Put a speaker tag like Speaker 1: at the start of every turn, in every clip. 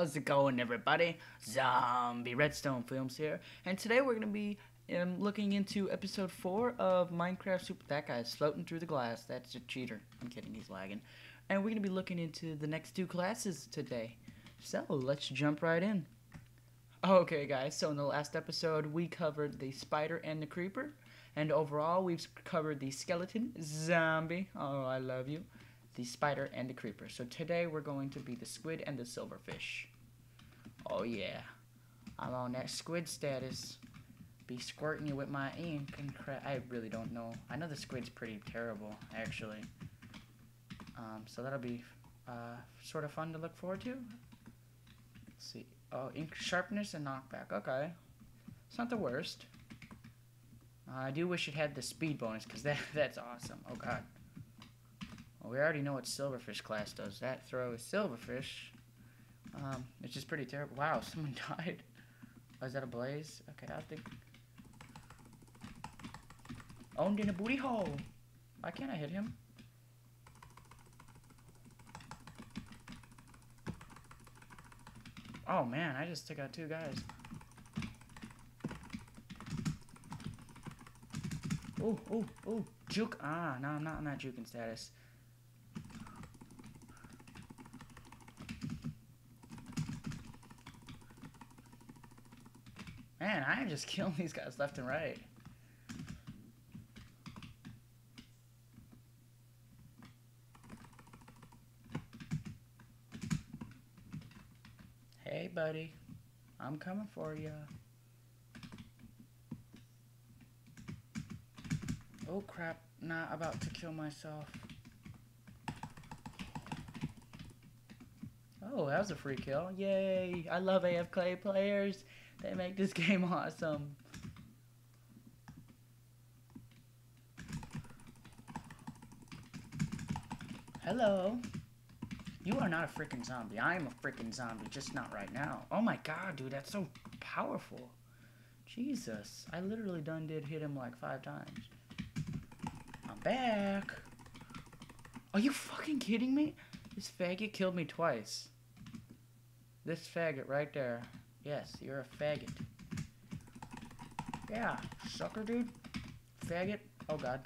Speaker 1: How's it going, everybody? Zombie Redstone Films here, and today we're gonna be um, looking into episode four of Minecraft Super. That guy's floating through the glass. That's a cheater. I'm kidding. He's lagging. And we're gonna be looking into the next two classes today. So let's jump right in. Okay, guys. So in the last episode, we covered the spider and the creeper, and overall, we've covered the skeleton, zombie. Oh, I love you the spider, and the creeper. So today we're going to be the squid and the silverfish. Oh yeah, I'm on that squid status. Be squirting you with my ink and crap. I really don't know. I know the squid's pretty terrible, actually. Um, so that'll be uh, sort of fun to look forward to. Let's see. Oh, ink sharpness and knockback. Okay. It's not the worst. Uh, I do wish it had the speed bonus, because that, that's awesome. Oh, God. Well, we already know what Silverfish class does. That throw is Silverfish. Um, it's just pretty terrible. Wow, someone died. Oh, is that a blaze? Okay, I think... Owned in a booty hole. Why can't I hit him? Oh man, I just took out two guys. Oh, oh, oh, juke. Ah, no, I'm not on that juking status. Man, I am just killing these guys left and right. Hey, buddy. I'm coming for you. Oh, crap. Not about to kill myself. Oh, that was a free kill. Yay. I love AFK players. They make this game awesome. Hello. You are not a freaking zombie. I am a freaking zombie, just not right now. Oh my god, dude, that's so powerful. Jesus. I literally done did hit him like five times. I'm back. Are you fucking kidding me? This faggot killed me twice. This faggot right there. Yes, you're a faggot. Yeah, sucker dude. Faggot. Oh god.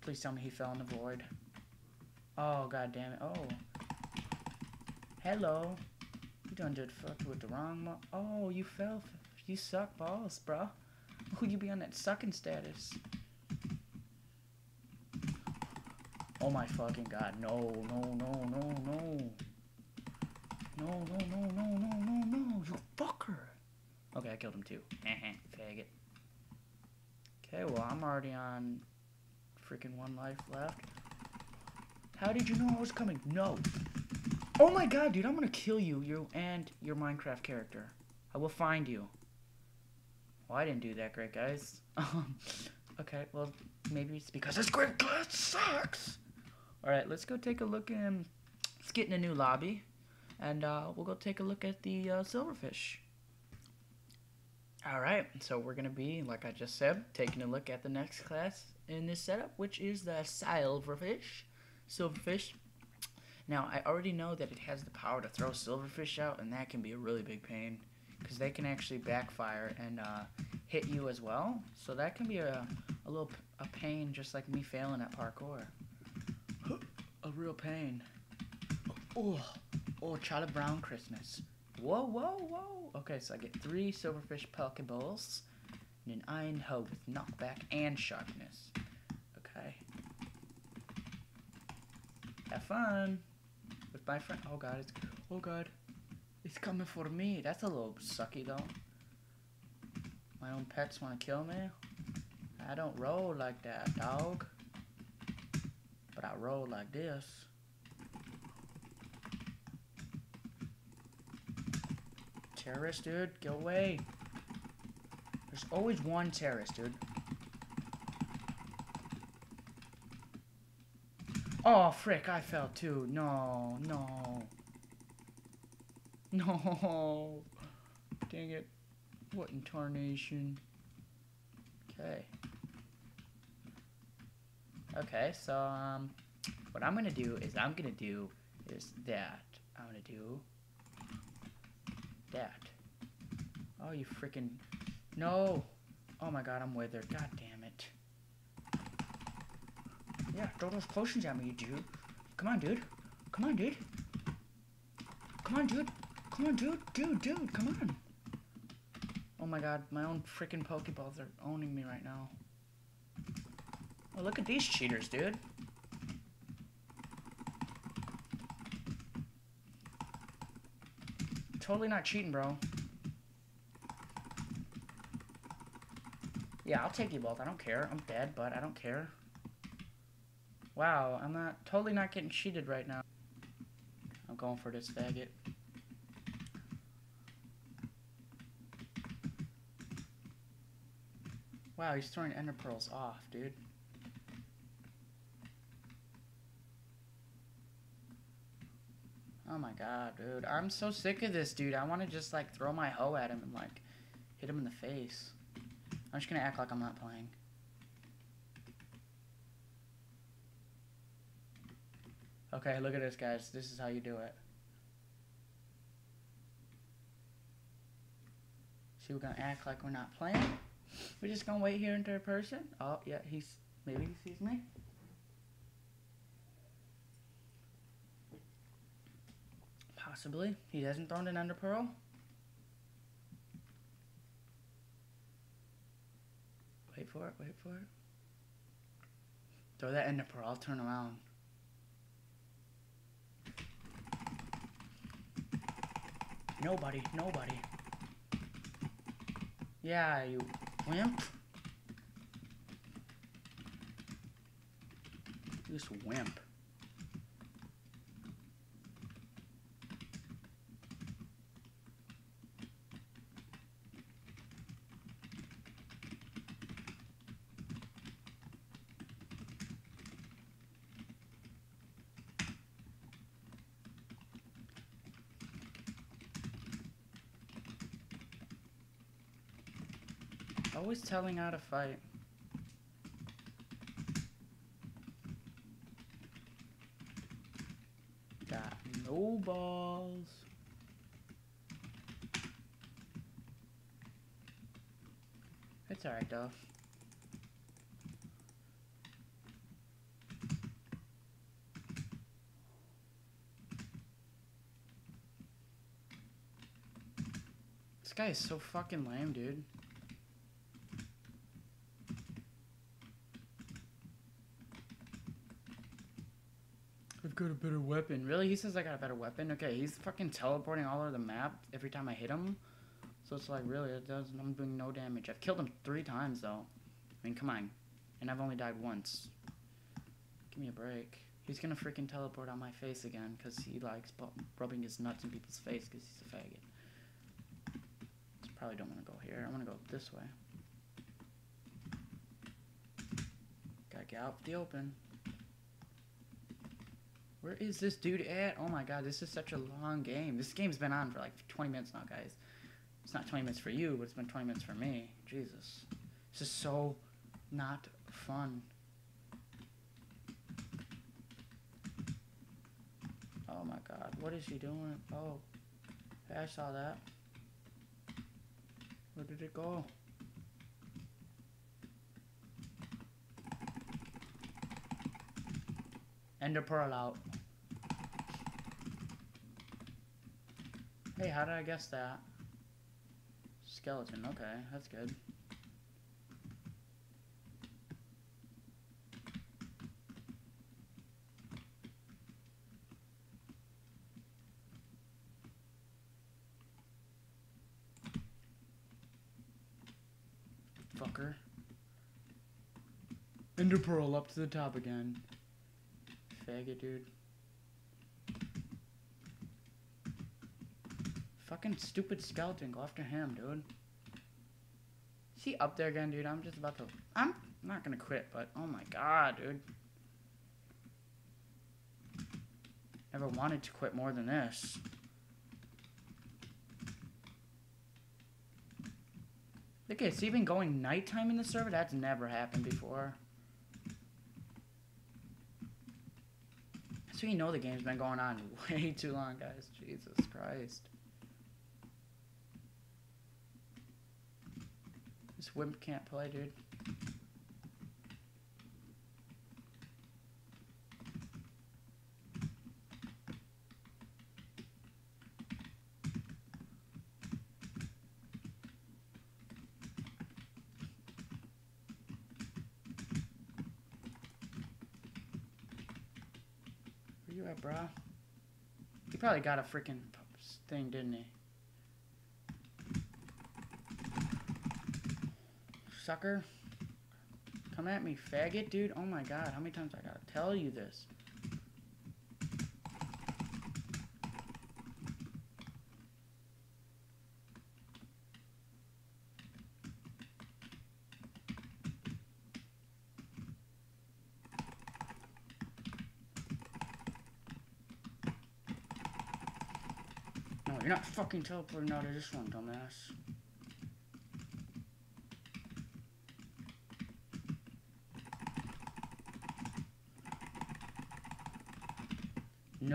Speaker 1: Please tell me he fell in the void. Oh god damn it. Oh. Hello. You done did fucked with the wrong Oh, you fell. You suck balls, bro. Who you be on that sucking status? Oh my fucking god. No, no, no, no, no. No, no, no, no, no, no, no, you fucker. Okay, I killed him too. Faggot. Okay, well, I'm already on freaking one life left. How did you know I was coming? No. Oh my god, dude, I'm gonna kill you, you and your Minecraft character. I will find you. Well, I didn't do that great, guys. Um, okay, well, maybe it's because this great class sucks. Alright, let's go take a look in... Let's get in a new lobby and uh, we'll go take a look at the uh, silverfish. Alright, so we're to be, like I just said, taking a look at the next class in this setup, which is the silverfish. Silverfish. Now, I already know that it has the power to throw silverfish out, and that can be a really big pain, because they can actually backfire and uh, hit you as well. So that can be a, a little a pain, just like me failing at parkour. a real pain. Oh. Oh, Charlie Brown Christmas. Whoa, whoa, whoa. Okay, so I get three Silverfish Pokeballs and an Iron Hoe with knockback and sharpness. Okay. Have fun with my friend. Oh god, it's oh god, it's coming for me. That's a little sucky though. My own pets want to kill me. I don't roll like that, dog. But I roll like this. Terrorist, dude. Go away. There's always one terrorist, dude. Oh, frick, I fell too. No, no. No. Dang it. What in tarnation? Okay. Okay, so, um, what I'm gonna do is I'm gonna do is that. I'm gonna do that. Oh, you freaking no! Oh my god, I'm withered. God damn it. Yeah, throw those potions at me, dude. Come on, dude. Come on, dude. Come on, dude. Come on, dude. Dude, dude, come on. Oh my god, my own freaking Pokeballs are owning me right now. Oh, look at these cheaters, dude. Totally not cheating, bro. Yeah, I'll take you both. I don't care. I'm dead, but I don't care. Wow, I'm not totally not getting cheated right now. I'm going for this faggot. Wow, he's throwing ender pearls off, dude. Oh my god, dude. I'm so sick of this, dude. I want to just, like, throw my hoe at him and, like, hit him in the face. I'm just gonna act like I'm not playing. Okay, look at this, guys. This is how you do it. See, we're gonna act like we're not playing. We're just gonna wait here in third person. Oh, yeah, he's maybe he sees me. Possibly. He hasn't thrown an ender pearl. Wait for it, wait for it. Throw that ender pearl, I'll turn around. Nobody, nobody. Yeah, you wimp. This wimp. Always telling how to fight. Got no balls. It's alright though. This guy is so fucking lame, dude. Got a better weapon. Really? He says I got a better weapon? Okay, he's fucking teleporting all over the map every time I hit him. So it's like, really, it does, I'm doing no damage. I've killed him three times, though. I mean, come on. And I've only died once. Give me a break. He's gonna freaking teleport on my face again, because he likes rubbing his nuts in people's face, because he's a faggot. So probably don't want to go here. I want to go this way. Gotta get out the open. Where is this dude at? Oh my god, this is such a long game. This game's been on for like 20 minutes now, guys. It's not 20 minutes for you, but it's been 20 minutes for me. Jesus. This is so not fun. Oh my god, what is he doing? Oh, I saw that. Where did it go? Ender pearl out. Hey, how did I guess that? Skeleton, okay, that's good. Fucker. Ender pearl up to the top again. Faggot, dude. Fucking stupid skeleton. Go after him, dude. See up there again, dude? I'm just about to... I'm not gonna quit, but... Oh my god, dude. Never wanted to quit more than this. Look, it's even going nighttime in the server? That's never happened before. So you know the game's been going on way too long, guys. Jesus Christ. This wimp can't play, dude. Where you at, brah? He probably got a freaking thing, didn't he? Sucker. Come at me, faggot, dude. Oh my god, how many times I gotta tell you this? No, you're not fucking teleporting out of this one, dumbass.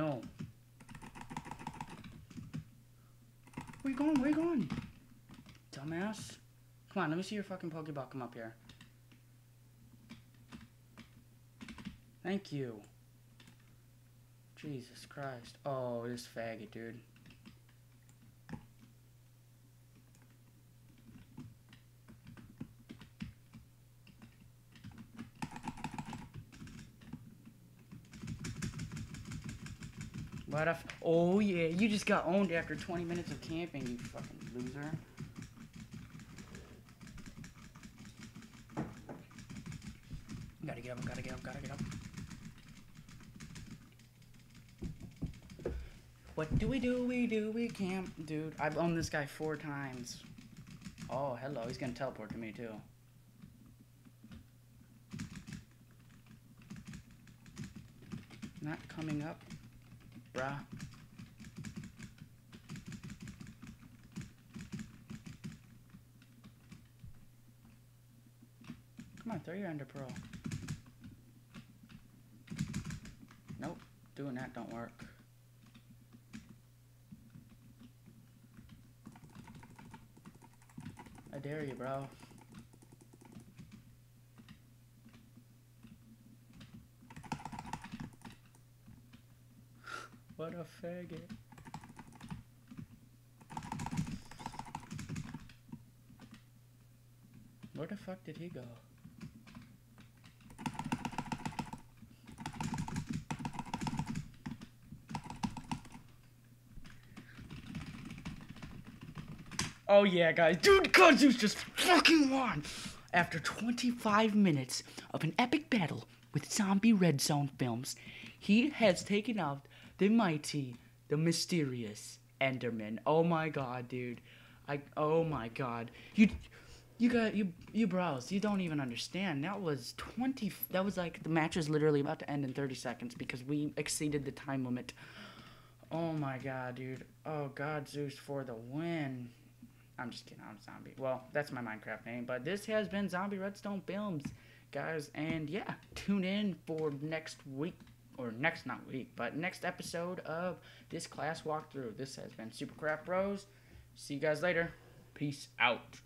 Speaker 1: No. Where you going? Where you going? Dumbass. Come on, let me see your fucking Pokeball come up here. Thank you. Jesus Christ. Oh, this faggot, dude. Oh yeah, you just got owned after 20 minutes of camping, you fucking loser. Gotta get up, gotta get up, gotta get up. What do we do? We do we camp, dude. I've owned this guy four times. Oh, hello. He's gonna teleport to me too. Not coming up, bruh. Come on, throw your ender pearl. Nope, doing that don't work. I dare you, bro. A faggot. Where the fuck did he go? Oh yeah, guys. Dude, Kazu's just fucking won! After 25 minutes of an epic battle with Zombie Redstone Films, he has taken out the mighty, the mysterious Enderman. Oh my god, dude. I oh my god. You you got you you bros, you don't even understand. That was 20 that was like the match is literally about to end in 30 seconds because we exceeded the time limit. Oh my god, dude. Oh god, Zeus for the win. I'm just kidding. I'm Zombie. Well, that's my Minecraft name. But this has been Zombie Redstone Films, guys. And yeah, tune in for next week. Or next, not week, but next episode of this class walkthrough. This has been Super Craft Bros. See you guys later. Peace out.